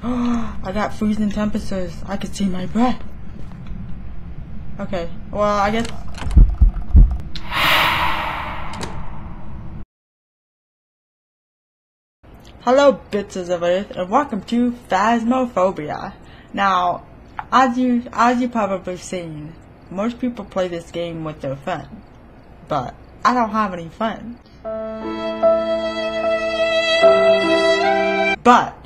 I got freezing temperatures. I could see my breath. Okay, well, I guess. Hello, bitches of Earth, and welcome to Phasmophobia. Now, as you as you probably seen, most people play this game with their friends, but I don't have any friends. But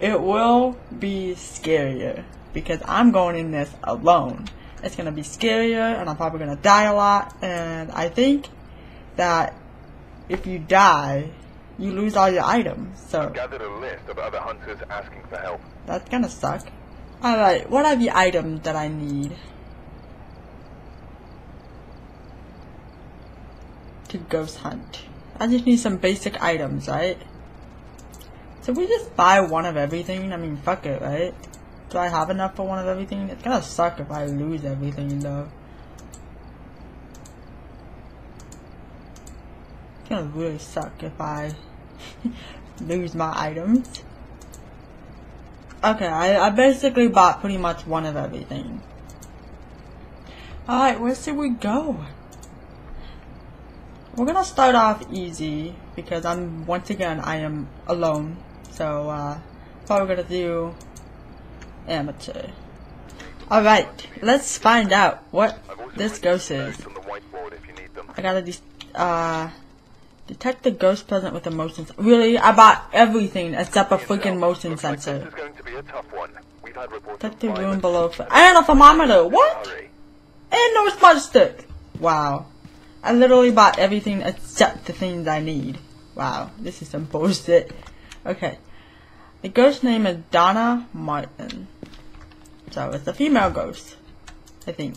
it will be scarier because I'm going in this alone. It's gonna be scarier, and I'm probably gonna die a lot. And I think that if you die, you lose all your items. So Gathered a list of other hunters asking for help. that's gonna suck. Alright, what are the items that I need? To ghost hunt. I just need some basic items, right? So we just buy one of everything? I mean, fuck it, right? Do I have enough for one of everything? It's gonna suck if I lose everything, though. It's gonna really suck if I lose my items. Okay, I, I basically bought pretty much one of everything. Alright, where should we go? We're gonna start off easy because I'm once again I am alone. So uh we're gonna do amateur. Alright, let's find out what this ghost is. notes the whiteboard if you need them. I gotta de- uh detect the ghost present with the motion. Really, I bought everything except a freaking motion sensor. This is going to be a tough one. We've had reports Detect the room below. For- and a thermometer. What? And no smudge stick. Wow. I literally bought everything except the things I need. Wow, this is some bullshit. Okay. The ghost name is Donna Martin. So it's a female ghost, I think,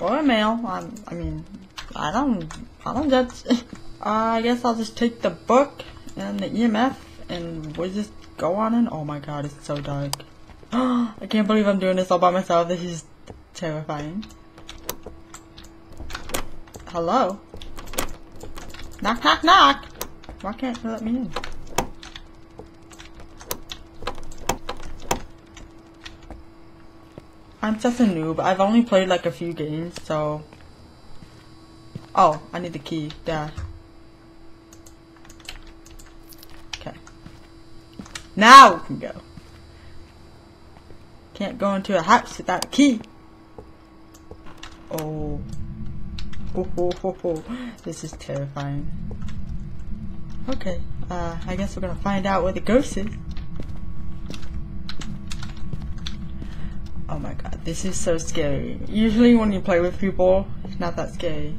or a male. I'm, I mean, I don't, I don't judge. uh, I guess I'll just take the book and the EMF, and we'll just go on and Oh my god, it's so dark. I can't believe I'm doing this all by myself. This is terrifying. Hello? Knock, knock, knock! Why can't you let me in? I'm just a noob. I've only played like a few games, so... Oh, I need the key. Yeah. Okay. Now we can go. Can't go into a house without a key. Oh. Ho, ho, ho, ho. This is terrifying. Okay, uh, I guess we're gonna find out where the ghost is. Oh my god, this is so scary. Usually when you play with people, it's not that scary.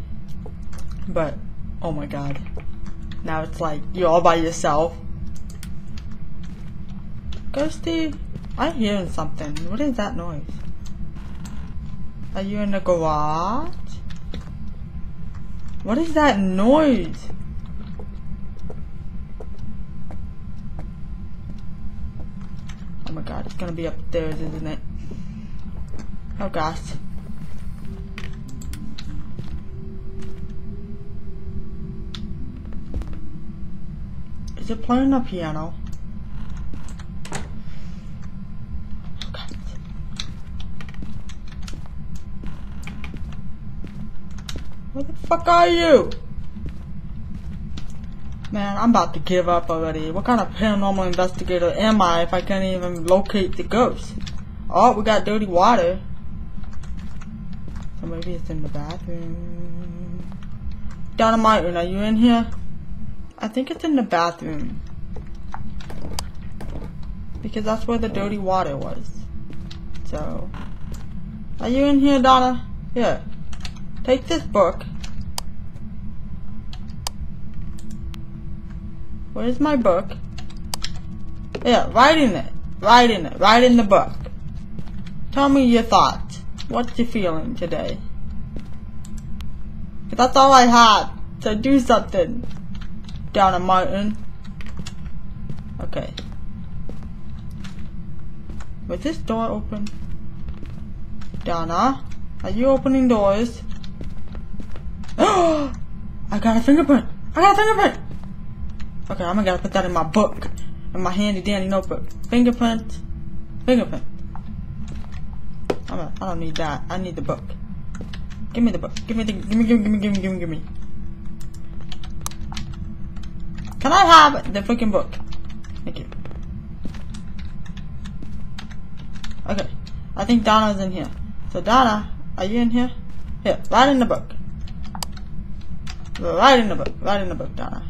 But, oh my god. Now it's like, you're all by yourself. Ghosty, I'm hearing something. What is that noise? Are you in the garage? What is that noise? Oh my god, it's gonna be upstairs, isn't it? Oh gosh. Is it playing a piano? Oh. Where the fuck are you? Man, I'm about to give up already. What kind of paranormal investigator am I if I can't even locate the ghost? Oh, we got dirty water. So maybe it's in the bathroom. Dynamite, are you in here? I think it's in the bathroom. Because that's where the dirty water was. So. Are you in here, Donna? Here. Take this book. Where's my book? Yeah, write in it. Write in it. Write in the book. Tell me your thoughts. What you feeling today? that's all I had. So do something. Donna Martin. Okay. Was this door open? Donna? Are you opening doors? I got a fingerprint! I got a fingerprint! Okay, I'm gonna put that in my book. in my handy dandy notebook. Fingerprint. Fingerprint. I'm a, I don't need that. I need the book. Give me the book. Give me the. Give me. Give me. Give me. Give me. Give me. Give me. Can I have the freaking book? Thank you. Okay. I think Donna's in here. So Donna, are you in here? Here, write in the book. Write in the book. Write in the book, Donna.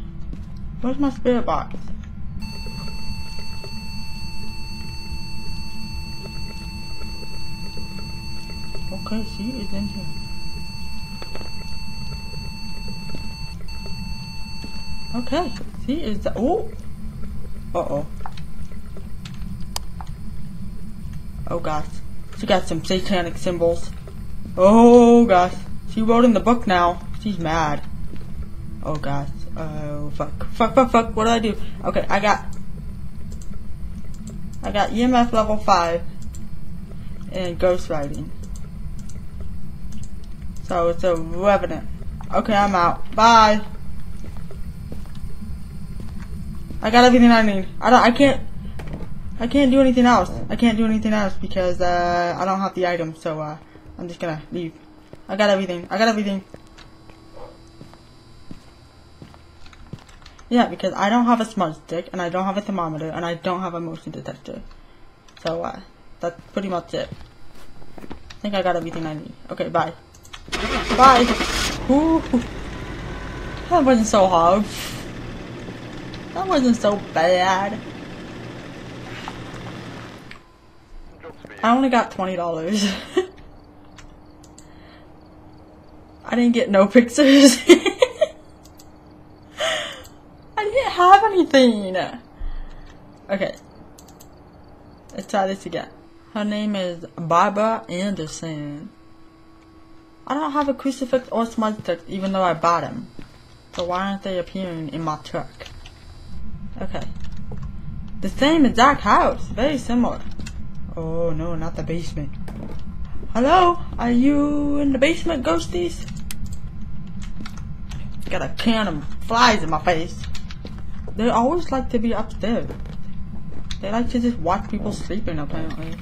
Where's my spirit box? Okay, she is in here. Okay, she is the oh. Uh oh. Oh gosh, she got some satanic symbols. Oh gosh, she wrote in the book now. She's mad. Oh gosh. Oh fuck. Fuck fuck fuck. What do I do? Okay, I got I got EMF level five and ghost ghostwriting. So it's a revenant. Okay, I'm out. Bye. I got everything I need. I don't. I can't. I can't do anything else. I can't do anything else because uh, I don't have the item. So uh, I'm just gonna leave. I got everything. I got everything. Yeah, because I don't have a smudge stick, and I don't have a thermometer, and I don't have a motion detector. So, uh, that's pretty much it. I think I got everything I need. Okay, bye. Bye! Ooh. That wasn't so hard. That wasn't so bad. I only got $20. I didn't get no pictures. I didn't have anything. Okay. Let's try this again. Her name is Barbara Anderson. I don't have a crucifix or smudge stick even though I bought them. So why aren't they appearing in my truck? Okay. The same exact house. Very similar. Oh no, not the basement. Hello? Are you in the basement, ghosties? Got a can of flies in my face. They always like to be upstairs. They like to just watch people sleeping, apparently.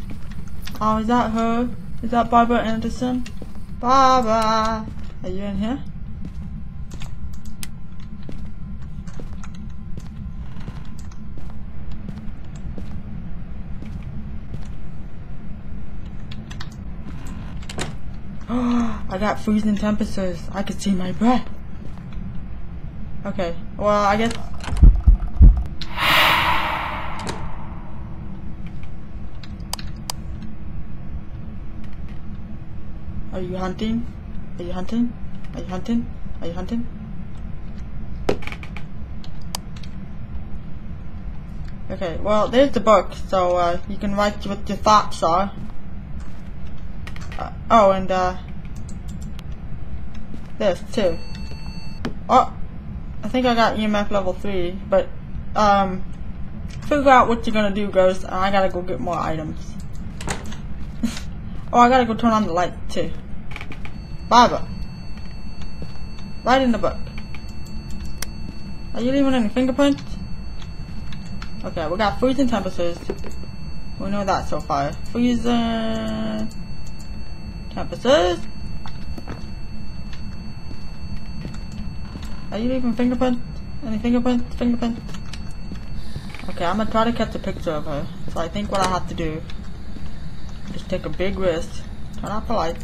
Oh, is that her? Is that Barbara Anderson? Barbara! Are you in here? I got freezing temperatures. I could see my breath. Okay, well, I guess. Are you hunting? Are you hunting? Are you hunting? Are you hunting? Okay, well, there's the book, so uh, you can write what your thoughts are. Uh, oh, and uh, this too. Oh, I think I got EMF level three, but um, figure out what you're gonna do, Ghost. And I gotta go get more items. oh, I gotta go turn on the light too. Barbara, write in the book. Are you leaving any fingerprints? Okay, we got freezing temperatures. We know that so far. Freezing temperatures. Are you leaving fingerprints? Any fingerprints? Fingerprints? Okay, I'm gonna try to catch a picture of her. So I think what I have to do is take a big risk, turn off the light,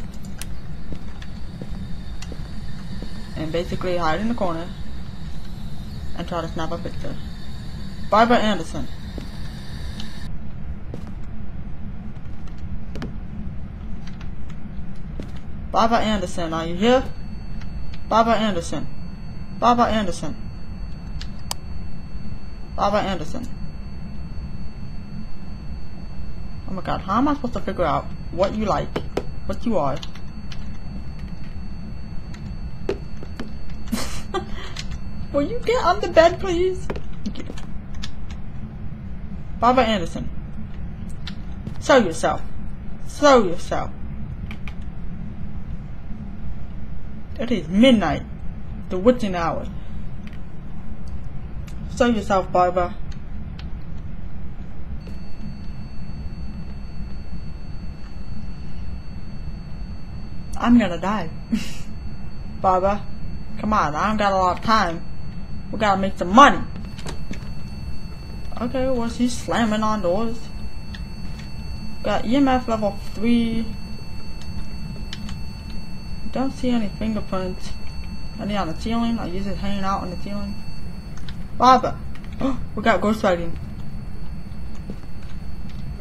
and basically hide in the corner and try to snap a picture. Barbara Anderson. Barbara Anderson, are you here? Barbara Anderson. Barbara Anderson. Barbara Anderson. Oh my god, how am I supposed to figure out what you like, what you are? Will you get on the bed, please? Thank you. Anderson. Sell yourself. Sell yourself. It is midnight. The witching hour. Sell yourself, Baba. I'm gonna die. Baba. come on, I don't got a lot of time. We gotta make some money. Okay, was he slamming on doors? Got EMF level 3. Don't see any fingerprints. Any on the ceiling? I use it hanging out on the ceiling. Barbara! we got ghost writing.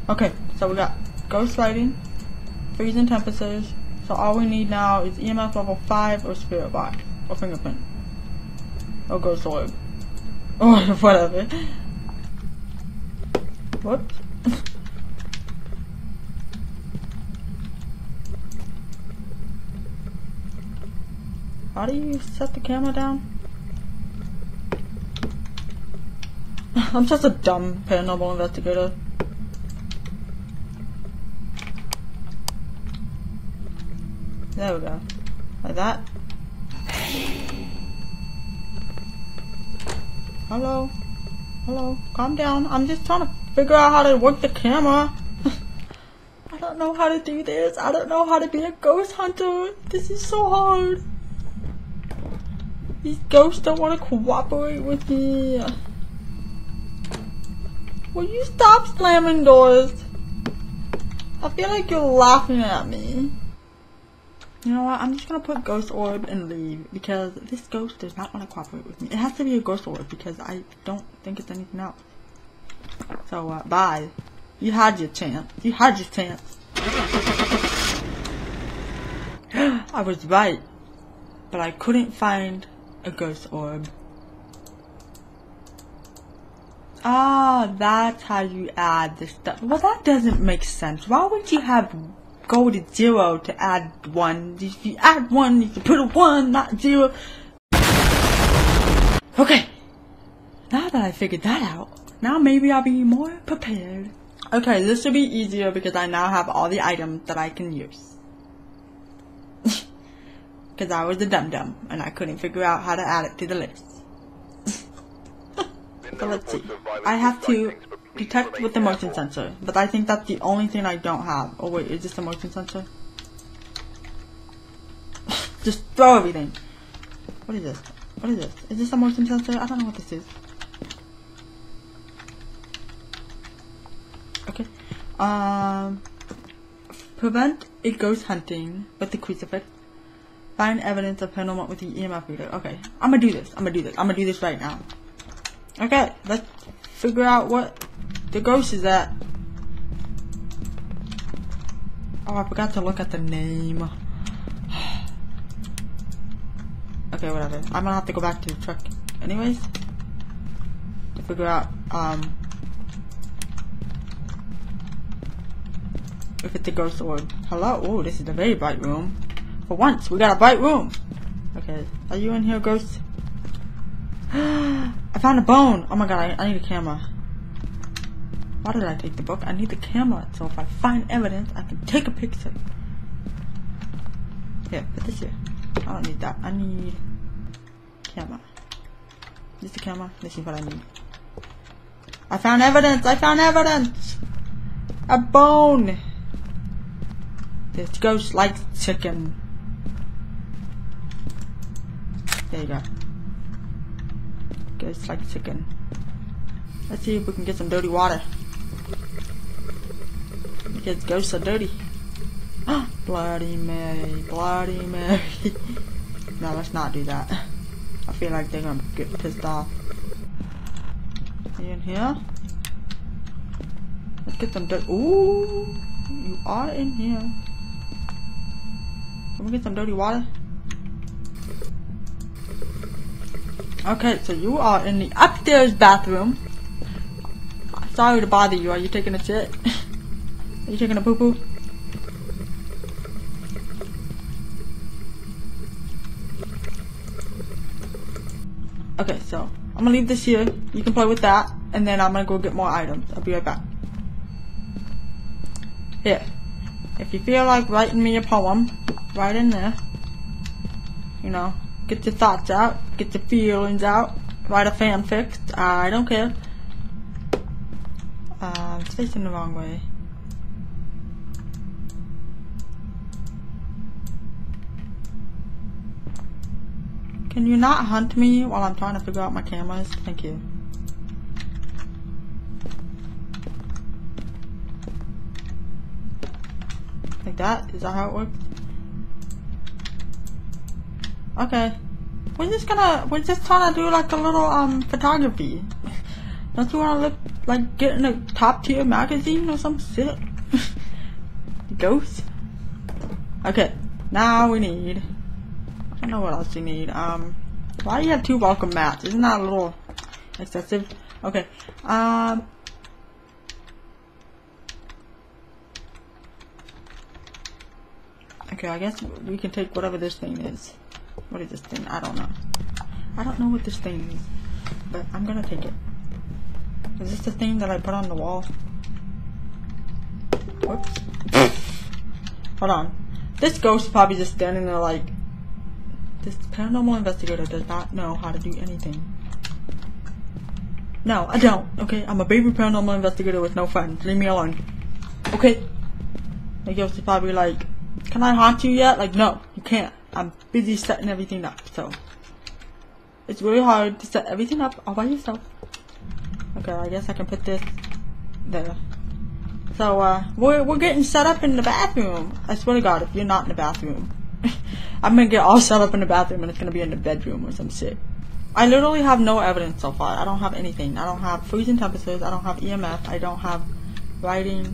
Okay, so we got ghost writing, freezing temperatures. So all we need now is EMF level 5 or spirit box or fingerprint. Or ghost orb. Or whatever. Whoops. How do you set the camera down? I'm just a dumb paranormal investigator. There we go. Like that. Hello? Hello? Calm down. I'm just trying to figure out how to work the camera. I don't know how to do this. I don't know how to be a ghost hunter. This is so hard. These ghosts don't want to cooperate with me. Will you stop slamming doors? I feel like you're laughing at me. You know what? I'm just gonna put ghost orb and leave because this ghost does not want to cooperate with me. It has to be a ghost orb because I don't think it's anything else. So, uh, bye. You had your chance. You had your chance. I was right. But I couldn't find a ghost orb. Ah, that's how you add the stuff. Well, that doesn't make sense. Why would you have go to zero to add one? If you add one, you can put a one, not zero. Okay. Now that I figured that out, now maybe I'll be more prepared. Okay, this should be easier because I now have all the items that I can use. Because I was a dum-dum and I couldn't figure out how to add it to the list. so let's see. I have to detect with the motion sensor, but I think that's the only thing I don't have. Oh wait, is this a motion sensor? Just throw everything. What is this? What is this? Is this a motion sensor? I don't know what this is. Okay. Um, prevent a ghost hunting with the crucifix. Find evidence of paranormal with the EMF reader. Okay, I'm gonna do this. I'm gonna do this. I'm gonna do this right now. Okay, let's figure out what the ghost is at. Oh, I forgot to look at the name. okay, whatever. I'm gonna have to go back to the truck anyways. To figure out, um, if it's a ghost or hello. Oh, this is a very bright room. For once, we got a bright room. Okay, are you in here, ghost? I found a bone. Oh my god, I, I need a camera. Why did I take the book? I need the camera, so if I find evidence, I can take a picture. Here, put this here. I don't need that. I need camera. This the camera. This is what I need. I found evidence. I found evidence. A bone. This ghost likes chicken. There you go. Ghost like chicken. Let's see if we can get some dirty water. Because ghosts are dirty. Bloody Mary, Bloody Mary. no, let's not do that. I feel like they're gonna get pissed off. You in here? Let's get some dirty. Ooh, you are in here. Can we get some dirty water? Okay, so you are in the upstairs bathroom. Sorry to bother you. Are you taking a shit? Are you taking a poo poo? Okay, so I'm gonna leave this here. You can play with that, and then I'm gonna go get more items. I'll be right back. Here, if you feel like writing me a poem, write in there. You know, Get your thoughts out. Get your feelings out. Write a fanfic. I don't care. Uh, I'm facing the wrong way. Can you not hunt me while I'm trying to figure out my cameras? Thank you. Like that? Is that how it works? Okay. We're just gonna, we're just trying to do like a little, um, photography. Don't you wanna look like get in a top tier magazine or some shit? Ghost? Okay. Now we need, I don't know what else you need. Um, why do you have two welcome mats? Isn't that a little excessive? Okay. Um, Okay, I guess we can take whatever this thing is. What is this thing? I don't know. I don't know what this thing is. But I'm gonna take it. Is this the thing that I put on the wall? Whoops. Hold on. This ghost is probably just standing there like... This paranormal investigator does not know how to do anything. No, I don't. Okay, I'm a baby paranormal investigator with no friends. Leave me alone. Okay? The ghost is probably like, can I haunt you yet? Like, no, you can't. I'm busy setting everything up, so. It's really hard to set everything up all by yourself. Okay, I guess I can put this there. So, uh, we're, we're getting set up in the bathroom. I swear to God, if you're not in the bathroom, I'm gonna get all set up in the bathroom and it's gonna be in the bedroom or some shit. I literally have no evidence so far. I don't have anything. I don't have freezing temperatures. I don't have EMF. I don't have writing.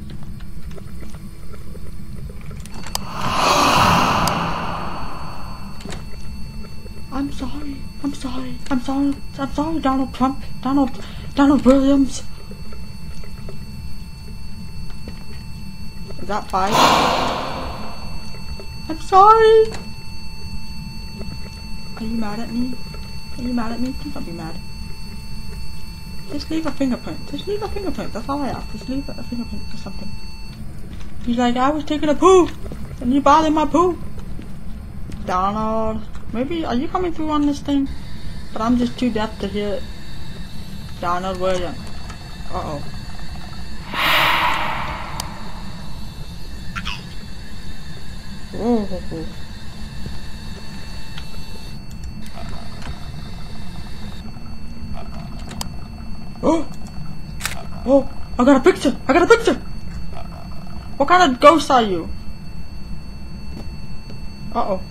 I'm sorry. I'm sorry. I'm sorry. Donald Trump. Donald. Donald Williams. Is that five? I'm sorry. Are you mad at me? Are you mad at me? Please don't be mad. Just leave a fingerprint. Just leave a fingerprint. That's all I ask. Just leave a fingerprint or something. He's like, I was taking a poo, and you bothered my poo. Donald. Maybe, are you coming through on this thing? But I'm just too deaf to hear. Donald Williams. Uh-oh. Oh. Oh! Oh! I got a picture! I got a picture! What kind of ghost are you? Uh-oh.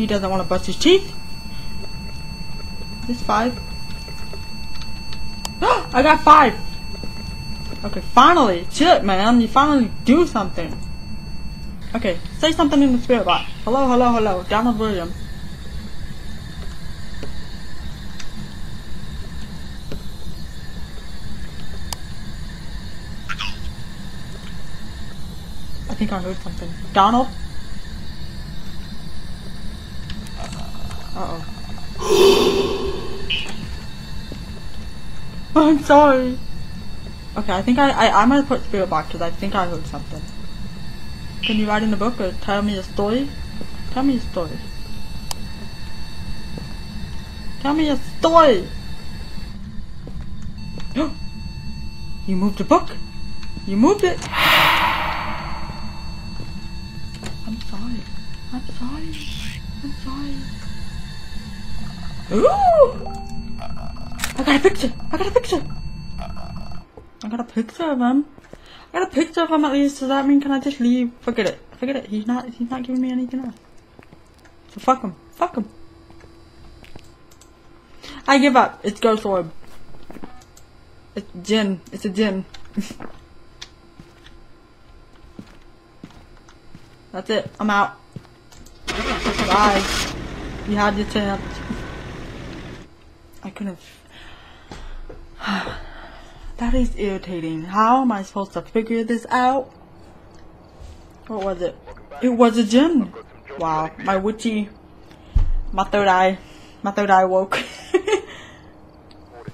He doesn't want to bust his teeth. Is this five? I got five! Okay, finally! Shit, man! You finally do something! Okay, say something in the spirit box. Hello, hello, hello. Donald Williams. I think I heard something. Donald? Uh oh. I'm sorry. Okay, I think I, I, I'm gonna put spirit box because I think I heard something. Can you write in the book or tell me a story? Tell me a story. Tell me a story! you moved the book! You moved it! I'm sorry. I'm sorry. I'm sorry. Ooh! I got a picture! I got a picture! I got a picture of him. I got a picture of him at least. Does that mean can I just leave? Forget it. Forget it. He's not. He's not giving me anything else. So fuck him. Fuck him. I give up. It's Ghost Orb. It's Jinn. It's a Jinn. That's it. I'm out. Bye. You had your chance. I couldn't. That is irritating. How am I supposed to figure this out? What was it? It was a Jinn. Wow, my witchy, my third eye, my third eye woke.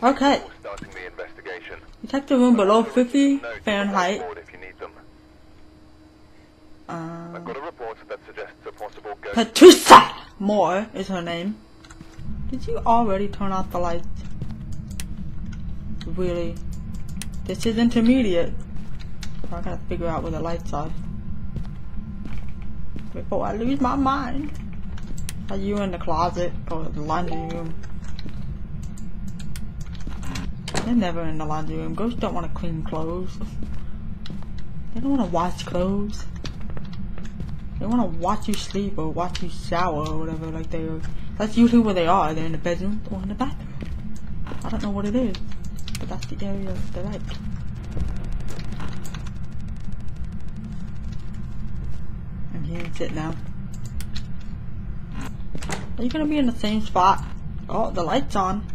okay. Starting the investigation. Detective room below 50 Fahrenheit. on board if you need them. Uh, I've got a report that suggests a possible ghost. Patricia Moore is her name. Did you already turn off the lights? Really? This is intermediate. I gotta figure out where the lights are. Before I lose my mind. Are you in the closet or the laundry room? They're never in the laundry room. Ghosts don't want to clean clothes. They don't want to wash clothes. They want to watch you sleep or watch you shower or whatever. Like they, that's usually where they are. They're in the bedroom or in the bathroom. I don't know what it is, but that's the area they like. I'm hearing sit now. Are you gonna be in the same spot? Oh, the light's on.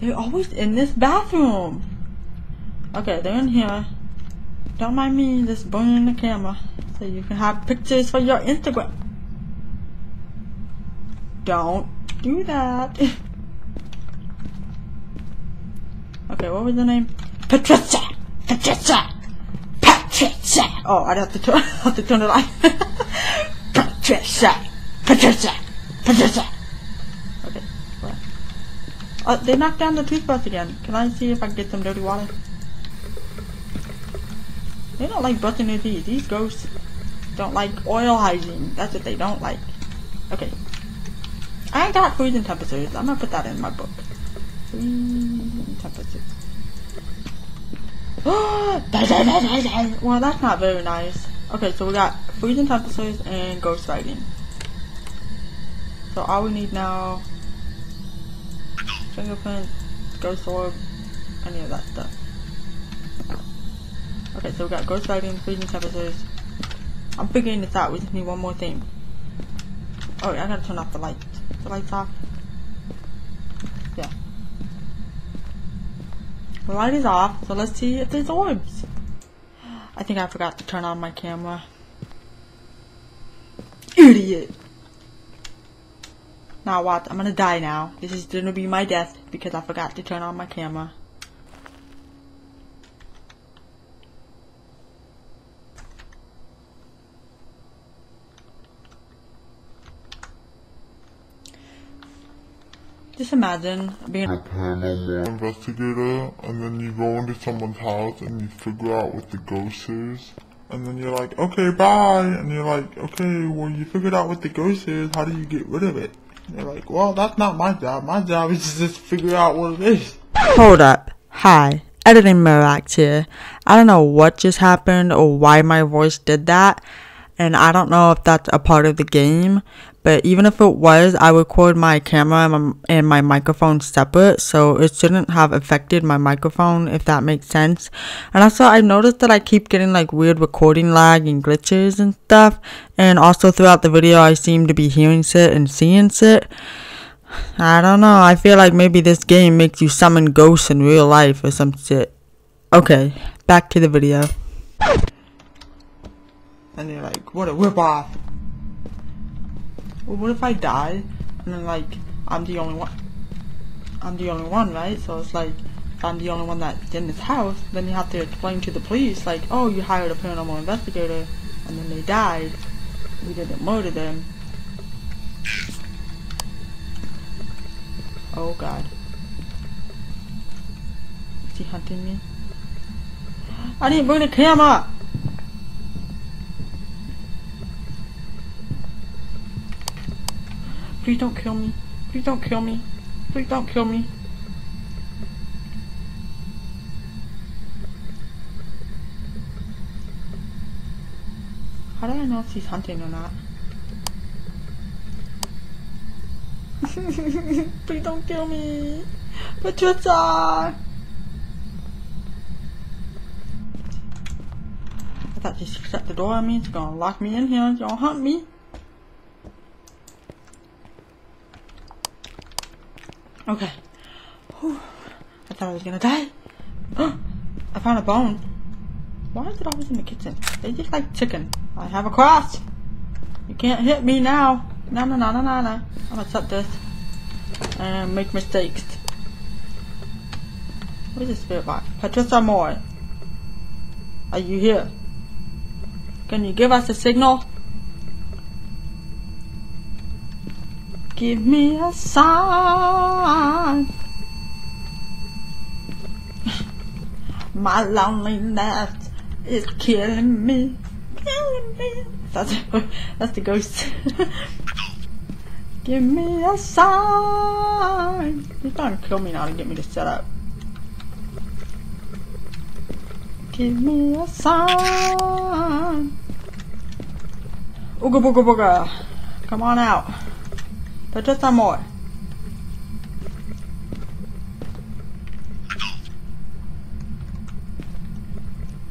They're always in this bathroom. Okay, they're in here. Don't mind me just burning the camera so you can have pictures for your Instagram. Don't do that. okay, what was the name? Patricia! Patricia! Patricia! Oh, I'd have to turn, have to turn it on. Patricia! Patricia! Patricia! Okay, what? Oh, uh, they knocked down the toothbrush again. Can I see if I can get some dirty water? They don't like brushing their teeth. These ghosts don't like oil hygiene. That's what they don't like. Okay. I got freezing temperatures. I'm gonna put that in my book. Freezing temperatures. well, that's not very nice. Okay, so we got freezing temperatures and ghost writing. So all we need now, fingerprint, ghost orb, any of that stuff. Okay, so we got ghost writing, freezing temperatures. I'm figuring this out. We just need one more thing. Oh, I gotta turn off the lights. The lights off. Yeah. The light is off, so let's see if there's orbs. I think I forgot to turn on my camera. Idiot! Now what? I'm gonna die now. This is gonna be my death because I forgot to turn on my camera. Just imagine being a paranormal investigator, and then you go into someone's house and you figure out what the ghost is. And then you're like, okay, bye. And you're like, okay, well, you figured out what the ghost is. How do you get rid of it? And you're like, well, that's not my job. My job is to just figure out what it is. Hold up. Hi. Editing Mirax here. I don't know what just happened or why my voice did that. And I don't know if that's a part of the game, but even if it was, I record my camera and my, microphone separate, so it shouldn't have affected my microphone, if that makes sense. And also, I've noticed that I keep getting like weird recording lag and glitches and stuff, and also throughout the video, I seem to be hearing shit and seeing shit. I don't know, I feel like maybe this game makes you summon ghosts in real life or some shit. Okay, back to the video. And you're like, what a ripoff. Well, what if I die? And then, like, I'm the only one. I'm the only one, right? So it's like, if I'm the only one that's in this house, then you have to explain to the police, like, oh, you hired a paranormal investigator, and then they died. We didn't murder them. Oh, God. Is he hunting me? I didn't bring the camera! Please don't kill me. Please don't kill me. Please don't kill me. How do I know if she's hunting or not? Please don't kill me. Patricia! I thought she shut the door on me. She's gonna lock me in here. She's gonna hunt me. Okay. Whew. I thought I was gonna die. I found a bone. Why is it always in the kitchen? They just like chicken. I have a cross. You can't hit me now. No, no, no, no, no, no. I'm gonna shut this and make mistakes. Where's the spirit box? Patricia Moore. Are you here? Can you give us a signal? Give me a sign. My loneliness is killing me, killing me. That's that's the ghost. Give me a sign. He's trying to kill me now to get me to set up. Give me a sign. Ooga booga booga. Come on out. But just some more.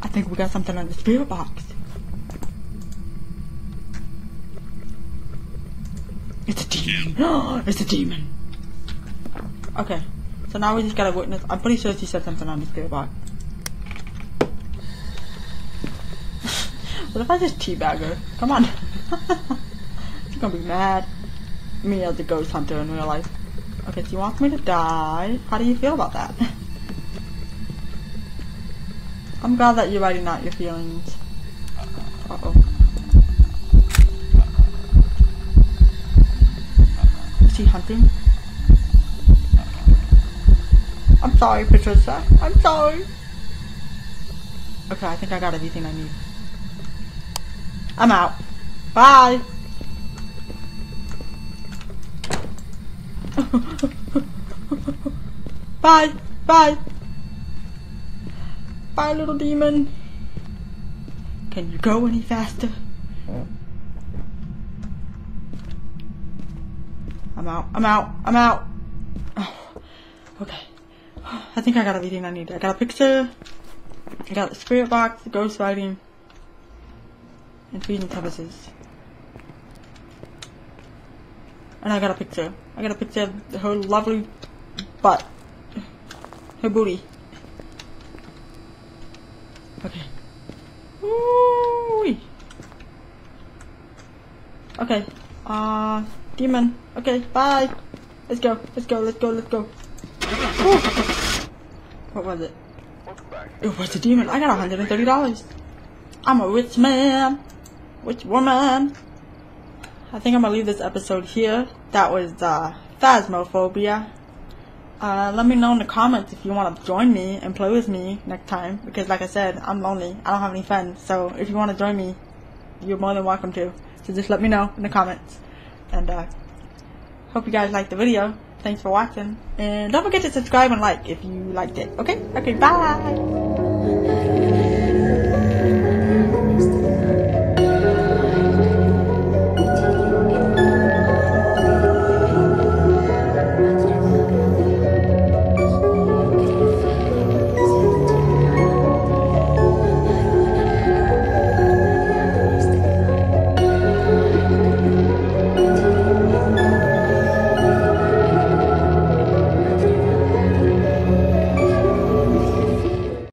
I think we got something in the spirit box. It's a demon. it's a demon. Okay. So now we just gotta witness. I'm pretty sure she said something on the spirit box. what if I just teabag her? Come on. She's gonna be mad. Me as the ghost hunter in real life. Okay, so you want me to die. How do you feel about that? I'm glad that you're writing out your feelings. Uh oh. Is she hunting? I'm sorry, Patricia. I'm sorry. Okay, I think I got everything I need. I'm out. Bye. Bye. Bye. Bye, little demon. Can you go any faster? I'm out. I'm out. I'm out. Oh, okay. I think I got everything I need. I got a picture. I got the spirit box, the ghost writing, and feeding purposes. And I got a picture. I got a picture of her lovely butt. Her booty. Okay. Ooh. Okay. Uh, demon. Okay, bye. Let's go. Let's go. Let's go. Let's go. Woo! What was it? It was a demon. I got $130. I'm a rich man. Rich woman. I think I'm gonna leave this episode here. That was, uh, Phasmophobia. Uh, let me know in the comments if you want to join me and play with me next time. Because like I said, I'm lonely. I don't have any friends. So if you want to join me, you're more than welcome to. So just let me know in the comments. And, uh, hope you guys liked the video. Thanks for watching. And don't forget to subscribe and like if you liked it. Okay? Okay, bye!